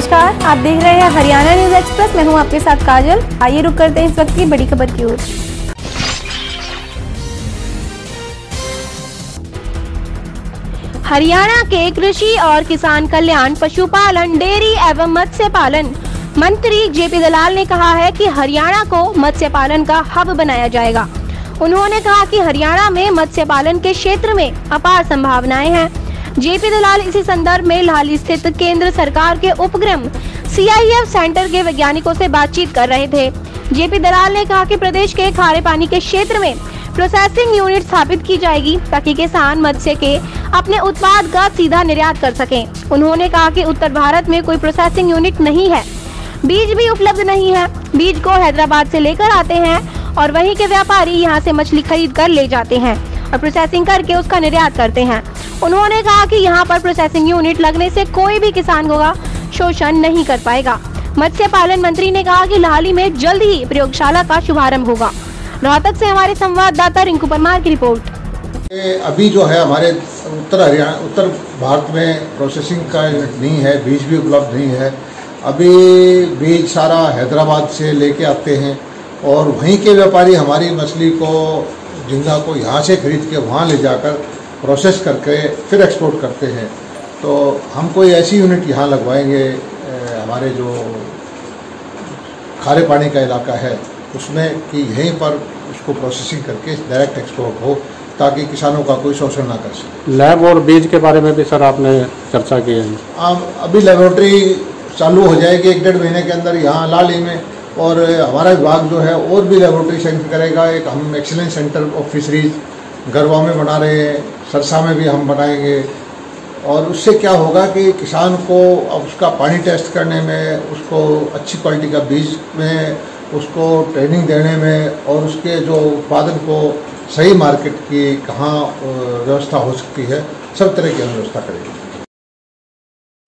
नमस्कार, आप देख रहे हैं हरियाणा न्यूज़ एक्सप्रेस। मैं हूँ आपके साथ काजल। आइए रुक करते हैं इस वक्त की बड़ी खबर की ओर। हरियाणा के कृषि और किसान कल्याण, पशुपालन, डेयरी एवं मत्स्य पालन मंत्री जेपी दलाल ने कहा है कि हरियाणा को मत्स्य पालन का हब बनाया जाएगा। उन्होंने कहा कि हरियाणा में मत्स्य पालन के क्षेत्र में अपार संभावनाएँ हैं। जेपी दलाल इसी संदर्भ में लाहली स्थित केंद्र सरकार के उपक्रम सीआईएफ सेंटर के वैज्ञानिकों से बातचीत कर रहे थे। जेपी दलाल ने कहा कि प्रदेश के खारे पानी के क्षेत्र में प्रोसेसिंग यूनिट स्थापित की जाएगी ताकि किसान मत्स्य के अपने उत्पाद का सीधा निर्यात कर सकें। उन्होंने कहा कि उत्तर भारत में कोई प्रोसेसिंग यूनिट नहीं है। बीज भी उपलब्ध नहीं है। बीज को हैदराबाद से लेकर आते हैं और वहीं के व्यापारी यहाँ से मछली खरीद कर ले जाते हैं और प्रोसेसिंग करके उसका निर्यात करते हैं। उन्होंने कहा कि यहाँ पर प्रोसेसिंग यूनिट लगने से कोई भी किसान का शोषण नहीं कर पाएगा। मत्स्य पालन मंत्री ने कहा कि लाहली में जल्द ही प्रयोगशाला का शुभारंभ होगा। रोहतक से हमारे संवाददाता रिंकू परमार की रिपोर्ट। अभी जो है हमारे उत्तर हरियाणा, उत्तर भारत में प्रोसेसिंग का नहीं है, बीज भी उपलब्ध नहीं है। अभी बीज सारा हैदराबाद से लेके आते हैं और वहीं के व्यापारी हमारी मछली को झींगा को यहाँ से खरीद के वहाँ ले जाकर प्रोसेस करके फिर एक्सपोर्ट करते हैं। तो हम कोई ऐसी यूनिट यहाँ लगवाएँगे हमारे जो खारे पानी का इलाका है उसमें कि यहीं पर उसको प्रोसेसिंग करके डायरेक्ट एक्सपोर्ट हो ताकि किसानों का कोई शोषण ना कर सके। लैब और बीज के बारे में भी सर आपने चर्चा की है? अब अभी लेबोरेटरी चालू हो जाएगी एक डेढ़ महीने के अंदर यहाँ लाली में और हमारा विभाग जो है और भी लेबोरेटरी सेंटर करेगा एक हम एक्सीलेंस सेंटर ऑफ़ फिशरीज गरवा में बना रहे हैं, सरसा में भी हम बनाएँगे। और उससे क्या होगा कि किसान को अब उसका पानी टेस्ट करने में, उसको अच्छी क्वालिटी का बीज में, उसको ट्रेनिंग देने में और उसके जो उत्पादन को सही मार्केट की कहाँ व्यवस्था हो सकती है, सब तरह की हम व्यवस्था करेंगे।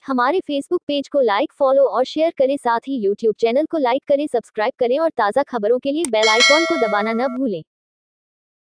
हमारे फेसबुक पेज को लाइक फॉलो और शेयर करें। साथ ही यूट्यूब चैनल को लाइक करें सब्सक्राइब करें और ताज़ा खबरों के लिए बेल आइकॉन को दबाना न भूलें।